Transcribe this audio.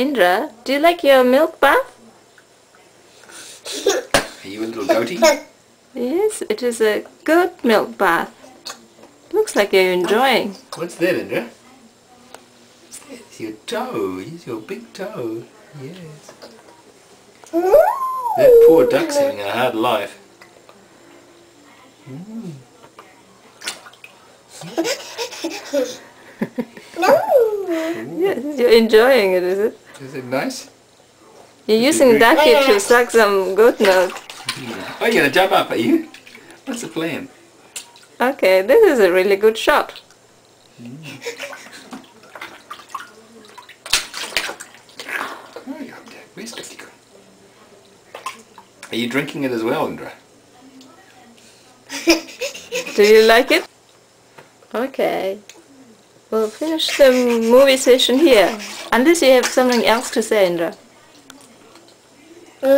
Indra, do you like your milk bath? Are you a little goatee? Yes, it is a good milk bath. Looks like you're enjoying. What's that, Indra? It's your toe. It's your big toe. Yes. That poor duck's having a hard life. Mm. Yes, you're enjoying it, is it? Is it nice? You're using Ducky to oh, suck some goat milk. Oh, you're gonna jump up, are you? What's the plan? Okay, this is a really good shot. Oh, you're. Where's Ducky? Are you drinking it as well, Indra? Do you like it? Okay. We'll finish the movie session here. Unless you have something else to say, Indra.